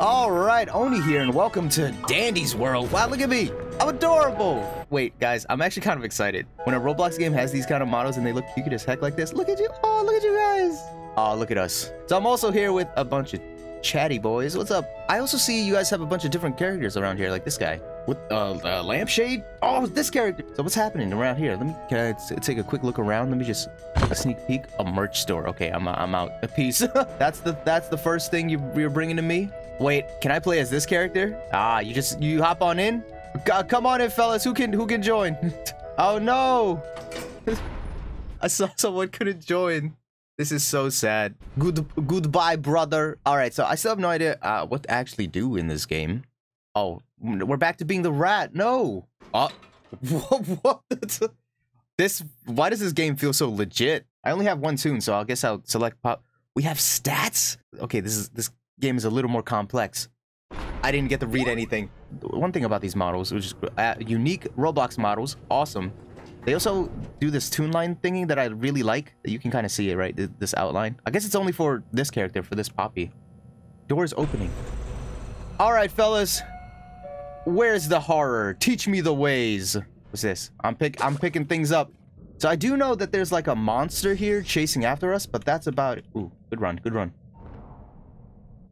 All right, Oni here, and welcome to Dandy's World. Wow, look at me. I'm adorable. Wait, guys, I'm actually kind of excited. When a Roblox game has these kind of models and they look cute as heck like this, look at you. Oh, look at you guys. Oh, look at us. So I'm also here with a bunch of chatty boys. What's up? I also see you guys have a bunch of different characters around here, like this guy. With uh, uh lampshade? Oh, this character. So what's happening around here? Let me can I take a quick look around? Let me just a sneak peek. A merch store. Okay, I'm I'm out. A piece. that's the that's the first thing you you're bringing to me. Wait, can I play as this character? Ah, you just you hop on in. G come on in, fellas. Who can who can join? oh no! I saw someone couldn't join. This is so sad. Good goodbye, brother. All right, so I still have no idea uh, what to actually do in this game. Oh, we're back to being the rat. No. What? what? This. Why does this game feel so legit? I only have one Toon, so I guess I'll select pop. We have stats. Okay, this is this game is a little more complex. I didn't get to read anything. One thing about these models, which is uh, unique Roblox models, awesome. They also do this tune line thingy that I really like. You can kind of see it, right? This outline. I guess it's only for this character, for this Poppy. Doors opening. All right, fellas. Where's the horror? Teach me the ways. What's this? I'm pick. I'm picking things up. So I do know that there's like a monster here chasing after us, but that's about it. Ooh, good run, good run.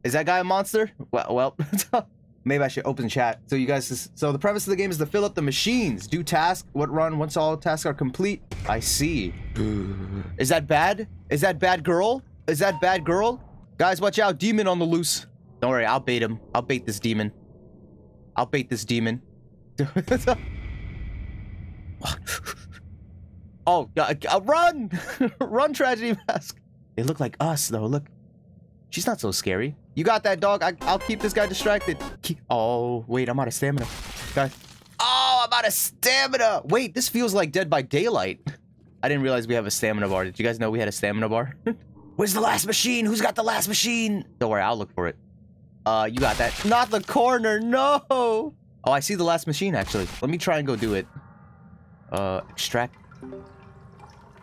Is that guy a monster? Well, well. Maybe I should open chat. So you guys, so the premise of the game is to fill up the machines. Do task, what run, once all tasks are complete. I see. is that bad? Is that bad girl? Is that bad girl? Guys, watch out. Demon on the loose. Don't worry, I'll bait him. I'll bait this demon. I'll bait this demon. oh, uh, uh, run! run, tragedy mask. They look like us, though. Look. She's not so scary. You got that, dog. I, will keep this guy distracted. Keep, oh, wait, I'm out of stamina. Guys. Oh, I'm out of stamina. Wait, this feels like Dead by Daylight. I didn't realize we have a stamina bar. Did you guys know we had a stamina bar? Where's the last machine? Who's got the last machine? Don't worry, I'll look for it. Uh, you got that. Not the corner, no! Oh, I see the last machine, actually. Let me try and go do it. Uh, extract.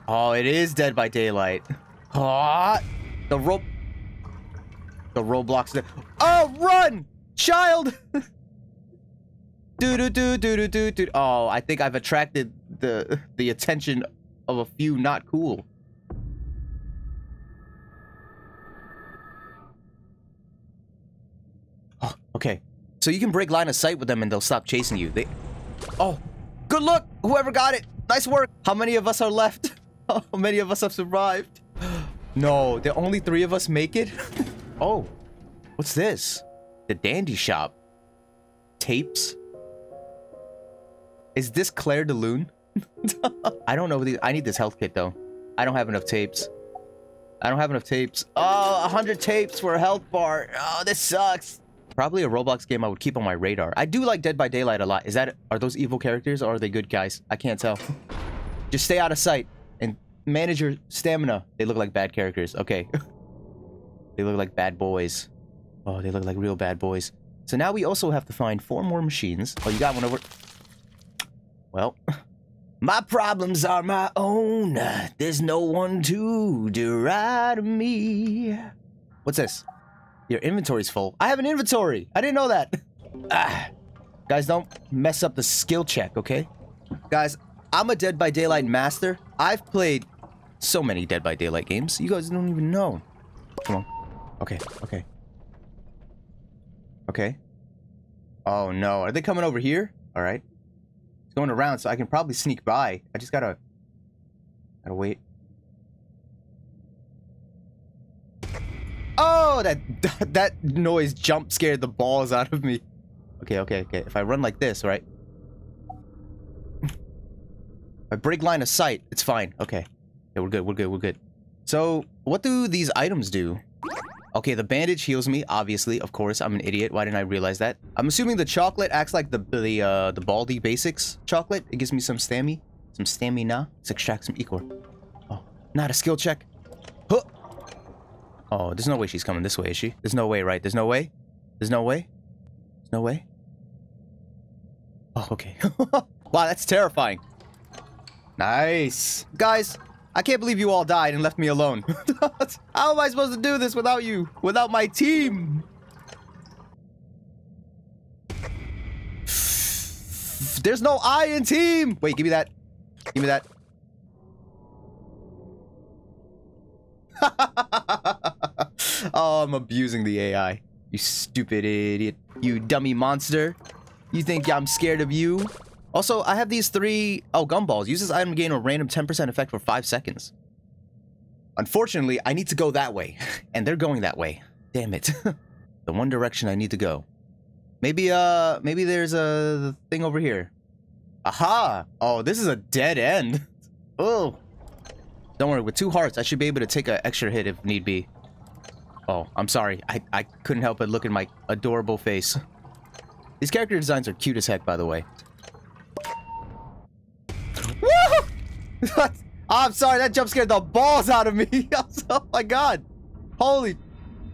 Oh, it is Dead by Daylight. Oh, the rope the Roblox. Oh, run! Child! do do do do do do do. Oh, I think I've attracted the the attention of a few not cool. Oh, okay. So you can break line of sight with them and they'll stop chasing you. They Oh, good luck! Whoever got it! Nice work! How many of us are left? How many of us have survived? No, the only three of us make it? Oh, what's this? The Dandy Shop. Tapes? Is this Clair de Lune? I don't know. I need this health kit, though. I don't have enough tapes. I don't have enough tapes. Oh, 100 tapes for a health bar. Oh, this sucks. Probably a Roblox game I would keep on my radar. I do like Dead by Daylight a lot. Is that... Are those evil characters or are they good guys? I can't tell. Just stay out of sight and manage your stamina. They look like bad characters. Okay. They look like bad boys. Oh, they look like real bad boys. So now we also have to find four more machines. Oh, you got one over... Well, my problems are my own. There's no one to deride me. What's this? Your inventory's full. I have an inventory. I didn't know that. Ah. Guys, don't mess up the skill check, okay? Guys, I'm a Dead by Daylight master. I've played so many Dead by Daylight games. You guys don't even know. Come on. Okay, okay. Okay. Oh no, are they coming over here? Alright. It's going around, so I can probably sneak by. I just gotta... Gotta wait. Oh, that that noise jump scared the balls out of me. Okay, okay, okay. If I run like this, right? I break line of sight. It's fine. Okay. Yeah, we're good. We're good. We're good. So, what do these items do? Okay, the bandage heals me, obviously, of course. I'm an idiot. Why didn't I realize that? I'm assuming the chocolate acts like the the uh, the Baldi Basics chocolate. It gives me some stammy, some stamina. Let's extract some ichor. Oh, not a skill check. Huh. Oh, there's no way she's coming this way, is she? There's no way, right? There's no way? There's no way? There's no way? Oh, okay. wow, that's terrifying. Nice. Guys, I can't believe you all died and left me alone. How am I supposed to do this without you? Without my team? There's no I in team! Wait, give me that. Give me that. oh, I'm abusing the AI. You stupid idiot. You dummy monster. You think I'm scared of you? Also, I have these three... Oh, gumballs. Use this item to gain a random 10% effect for 5 seconds. Unfortunately, I need to go that way. And they're going that way. Damn it. the one direction I need to go. Maybe, uh... Maybe there's a thing over here. Aha! Oh, this is a dead end. oh. Don't worry, with two hearts, I should be able to take an extra hit if need be. Oh, I'm sorry. I, I couldn't help but look at my adorable face. These character designs are cute as heck, by the way. I'm sorry, that jump scared the balls out of me. oh my god. Holy.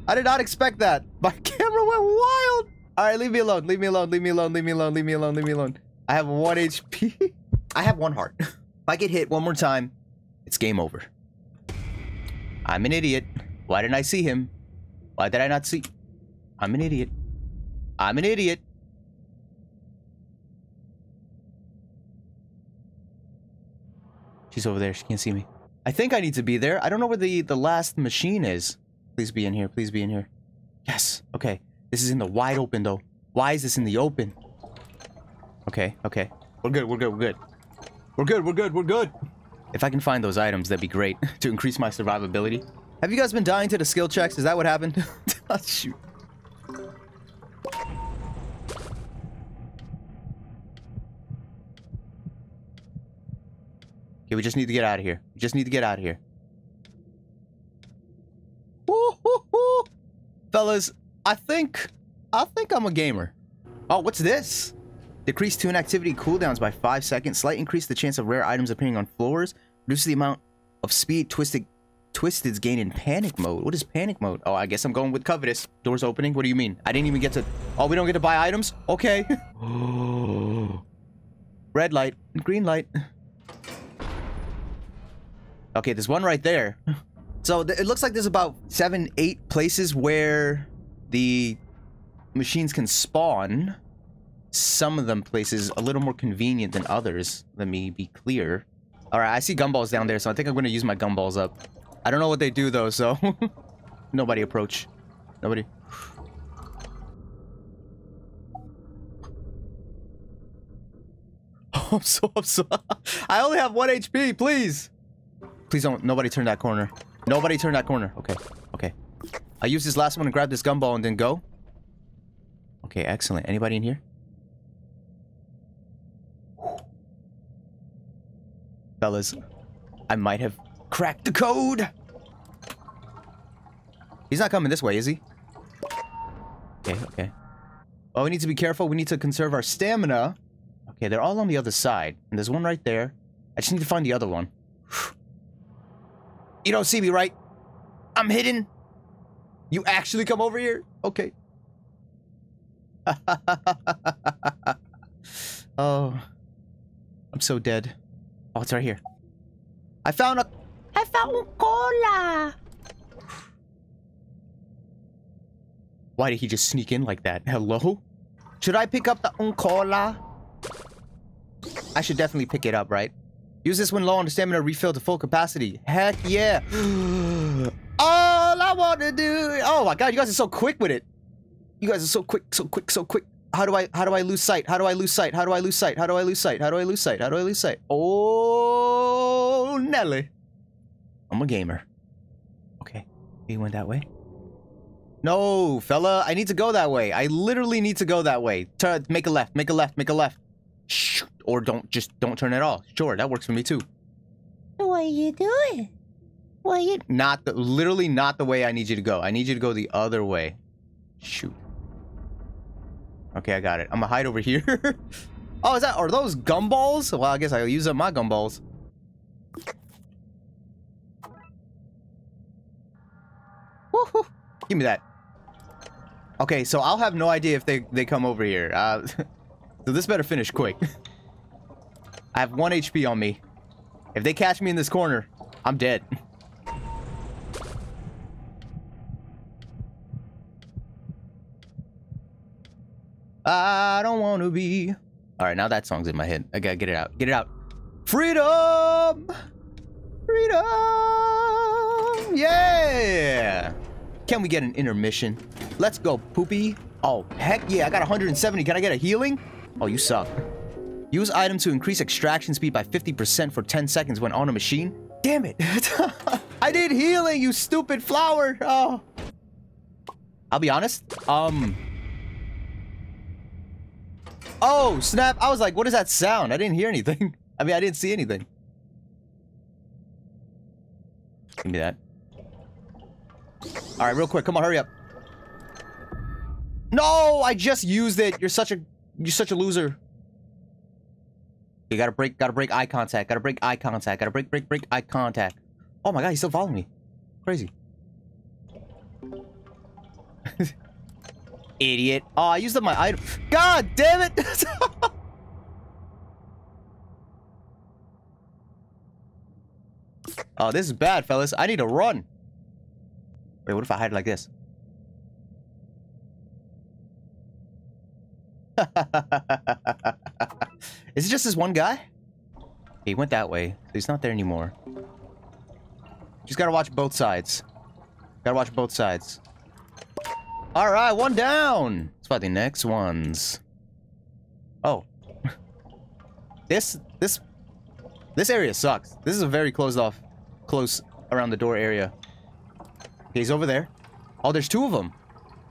I did not expect that. My camera went wild. Alright, leave me alone. Leave me alone. Leave me alone. Leave me alone. Leave me alone. Leave me alone. I have one HP. I have one heart. If I get hit one more time, it's game over. I'm an idiot. Why didn't I see him? Why did I not see? I'm an idiot. I'm an idiot. She's over there. She can't see me. I think I need to be there. I don't know where the, the last machine is. Please be in here. Please be in here. Yes. Okay. This is in the wide open, though. Why is this in the open? Okay. Okay. We're good. We're good. We're good. We're good. We're good. We're good. If I can find those items, that'd be great to increase my survivability. Have you guys been dying to the skill checks? Is that what happened? oh, shoot. Okay, we just need to get out of here. We just need to get out of here. Fellas, I think... I think I'm a gamer. Oh, what's this? Decrease Toon activity cooldowns by 5 seconds. Slight increase the chance of rare items appearing on floors. Reduce the amount of speed Twisted Twisted's gain in panic mode. What is panic mode? Oh, I guess I'm going with covetous. Doors opening. What do you mean? I didn't even get to... Oh, we don't get to buy items? Okay. Red light. Green light. Okay, there's one right there. So th it looks like there's about seven, eight places where the machines can spawn. Some of them places a little more convenient than others. Let me be clear. All right, I see gumballs down there, so I think I'm going to use my gumballs up. I don't know what they do, though, so... Nobody approach. Nobody. I'm so, I'm so... I only have one HP, please! Please don't. Nobody turn that corner. Nobody turn that corner. Okay. Okay. I use this last one to grab this gumball and then go. Okay, excellent. Anybody in here? Fellas, I might have cracked the code. He's not coming this way, is he? Okay, okay. Oh, we need to be careful. We need to conserve our stamina. Okay, they're all on the other side. And there's one right there. I just need to find the other one. You don't see me, right? I'm hidden. You actually come over here? Okay. oh. I'm so dead. Oh, it's right here. I found a... I found a cola. Why did he just sneak in like that? Hello? Should I pick up the Uncola? I should definitely pick it up, right? Use this when low on stamina refill to full capacity. Heck yeah. All I want to do... Oh my god, you guys are so quick with it. You guys are so quick, so quick, so quick. How do I how do I lose sight? How do I lose sight? How do I lose sight? How do I lose sight? How do I lose sight? How do I lose sight? Oh, Nelly. I'm a gamer. Okay. He went that way. No, fella, I need to go that way. I literally need to go that way. Turn, make a left, make a left, make a left. Shoot. Or don't, just don't turn at all. Sure, that works for me too. What are you doing? What are you... Not the, literally not the way I need you to go. I need you to go the other way. Shoot. Okay, I got it. I'm gonna hide over here. oh, is that, are those gumballs? Well, I guess I'll use up my gumballs. Woohoo! Give me that. Okay, so I'll have no idea if they, they come over here. Uh, so this better finish quick. I have one HP on me. If they catch me in this corner, I'm dead. I don't want to be All right, now that song's in my head. I gotta get it out. Get it out. Freedom! Freedom! Yeah! Can we get an intermission? Let's go, poopy. Oh, heck yeah, I got 170. Can I get a healing? Oh, you suck. Use item to increase extraction speed by 50% for 10 seconds when on a machine. Damn it. I did healing, you stupid flower. Oh. I'll be honest. Um. Oh, snap. I was like, what is that sound? I didn't hear anything. I mean, I didn't see anything. Give me that. All right, real quick. Come on, hurry up. No, I just used it. You're such a you're such a loser. You gotta break, gotta break eye contact, gotta break eye contact, gotta break, break, break eye contact. Oh my god, he's still following me. Crazy. Idiot. Oh, I used up my item. God damn it! oh, this is bad, fellas. I need to run. Wait, what if I hide like this? Is it just this one guy? He went that way. He's not there anymore. Just gotta watch both sides. Gotta watch both sides. Alright, one down! Let's find the next ones. Oh. this, this, this area sucks. This is a very closed off, close around the door area. Okay, he's over there. Oh, there's two of them.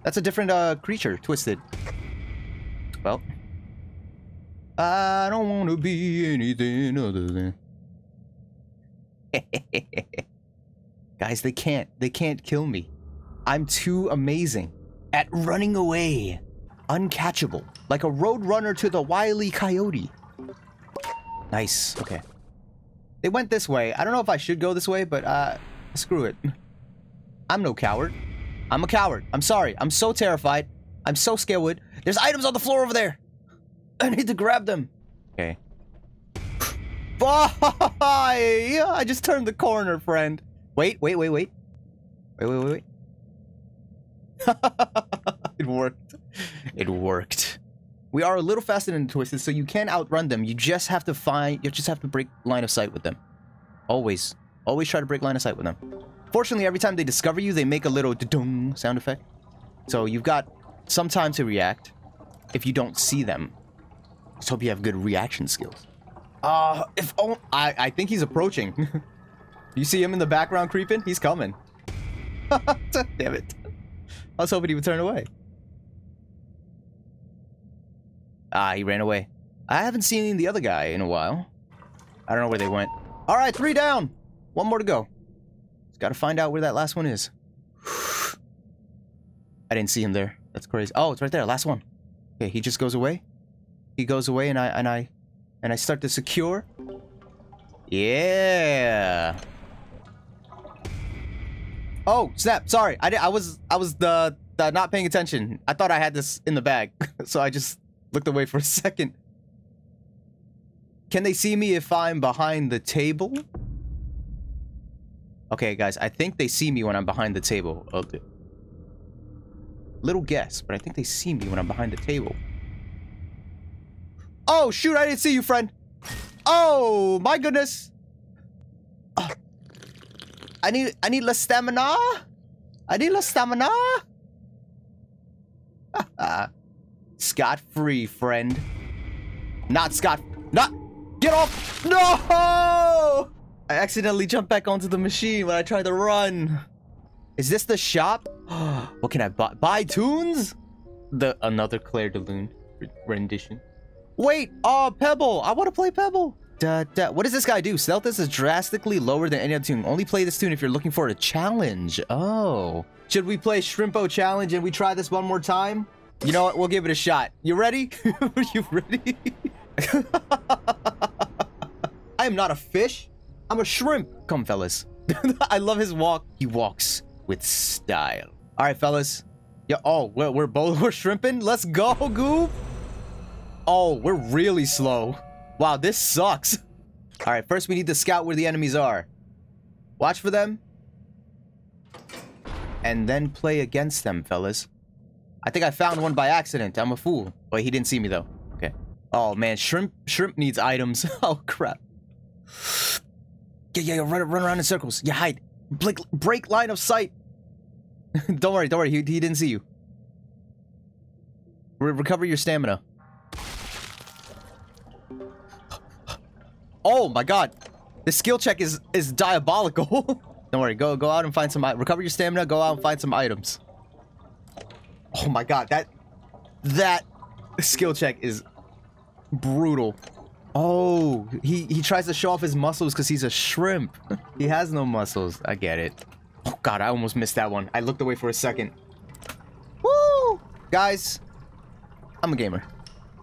That's a different uh, creature, Twisted. Well, I don't want to be anything other than. Guys, they can't. They can't kill me. I'm too amazing at running away. Uncatchable. Like a road runner to the wily coyote. Nice. Okay. They went this way. I don't know if I should go this way, but uh, screw it. I'm no coward. I'm a coward. I'm sorry. I'm so terrified. I'm so scared. There's items on the floor over there. I need to grab them. Okay. Bye! I just turned the corner, friend. Wait, wait, wait, wait. Wait, wait, wait, wait. it worked. It worked. We are a little faster than the Twisted, so you can outrun them. You just have to find... You just have to break line of sight with them. Always. Always try to break line of sight with them. Fortunately, every time they discover you, they make a little dung sound effect. So you've got some time to react if you don't see them. Just hope you have good reaction skills. Uh, if oh, I, I think he's approaching. you see him in the background creeping? He's coming. Damn it. I was hoping he would turn away. Ah, he ran away. I haven't seen the other guy in a while. I don't know where they went. All right, three down. One more to go. Just gotta find out where that last one is. I didn't see him there. That's crazy. Oh, it's right there. Last one. Okay, he just goes away. He goes away, and I and I and I start to secure. Yeah. Oh snap! Sorry, I did, I was I was the, the not paying attention. I thought I had this in the bag, so I just looked away for a second. Can they see me if I'm behind the table? Okay, guys, I think they see me when I'm behind the table. Okay. Little guess, but I think they see me when I'm behind the table. Oh, shoot, I didn't see you, friend. Oh, my goodness. Uh, I need, I need less stamina. I need less stamina. Scot-free, friend. Not Scott. Not. Get off. No! I accidentally jumped back onto the machine when I tried to run. Is this the shop? what can I buy? Buy Toons? The another Clair de Lune rendition. Wait, uh, Pebble. I want to play Pebble. Da, da. What does this guy do? Stealth is drastically lower than any other Toon. Only play this Toon if you're looking for a challenge. Oh. Should we play Shrimpo Challenge and we try this one more time? You know what? We'll give it a shot. You ready? Are you ready? I am not a fish. I'm a shrimp. Come, fellas. I love his walk. He walks with style. All right, fellas. Yeah. Oh, we're, we're both we're shrimping. Let's go, Goob. Oh, we're really slow. Wow, this sucks. All right, first we need to scout where the enemies are. Watch for them. And then play against them, fellas. I think I found one by accident. I'm a fool. But he didn't see me, though. Okay. Oh man, shrimp shrimp needs items. oh crap. Yeah, yeah, yeah, run, run around in circles. Yeah, hide. Break, break line of sight. don't worry, don't worry. He, he didn't see you. Re recover your stamina. Oh my god. The skill check is is diabolical. don't worry. Go go out and find some recover your stamina. Go out and find some items. Oh my god, that that skill check is brutal. Oh, he he tries to show off his muscles because he's a shrimp. he has no muscles. I get it. Oh god, I almost missed that one. I looked away for a second. Woo! Guys, I'm a gamer.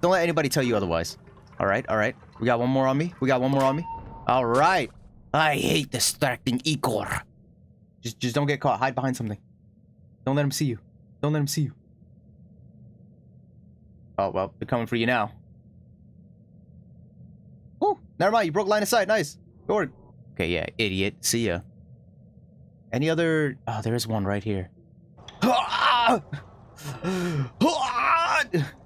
Don't let anybody tell you otherwise. All right, all right. We got one more on me. We got one more on me. All right. I hate distracting Igor. Just just don't get caught. Hide behind something. Don't let him see you. Don't let him see you. Oh, well, they're coming for you now. Oh, never mind. You broke line of sight. Nice. Good Okay, yeah, idiot. See ya. Any other... Oh, there is one right here.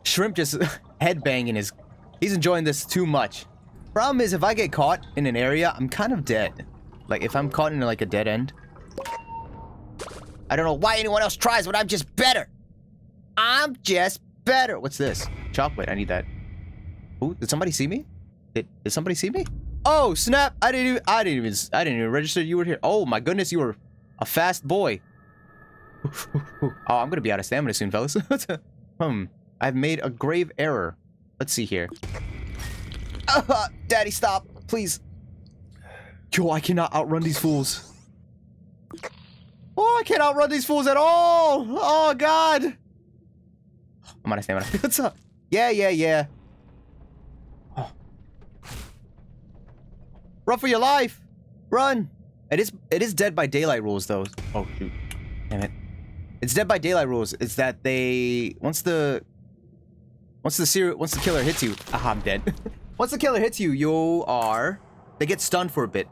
Shrimp just headbanging his... He's enjoying this too much. Problem is, if I get caught in an area, I'm kind of dead. Like, if I'm caught in, like, a dead end. I don't know why anyone else tries, but I'm just better. I'm just better. What's this? Chocolate. I need that. Ooh, did somebody see me? Did, did somebody see me? Oh, snap. I didn't even, I didn't even, I didn't even register you were here. Oh my goodness, you were a fast boy. oh, I'm gonna be out of stamina soon, fellas. hmm. I've made a grave error. Let's see here. Uh, Daddy, stop, please. Yo, I cannot outrun these fools. Oh, I can't outrun these fools at all. Oh, God. I'm out of stamina. What's up? Yeah, yeah, yeah. Run for your life! Run! It is it is Dead by Daylight rules though. Oh shoot. Damn it. It's Dead by Daylight rules. It's that they once the once the serial once the killer hits you. Aha, I'm dead. once the killer hits you, you are they get stunned for a bit.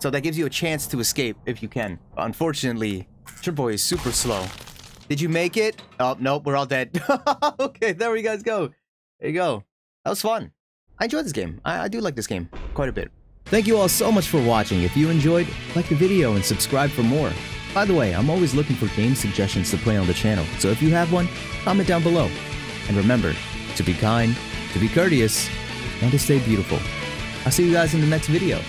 So that gives you a chance to escape if you can. Unfortunately, your Boy is super slow. Did you make it? Oh, nope, we're all dead. okay, there we guys go. There you go. That was fun. I enjoyed this game. I, I do like this game quite a bit. Thank you all so much for watching. If you enjoyed, like the video and subscribe for more. By the way, I'm always looking for game suggestions to play on the channel, so if you have one, comment down below. And remember, to be kind, to be courteous, and to stay beautiful. I'll see you guys in the next video.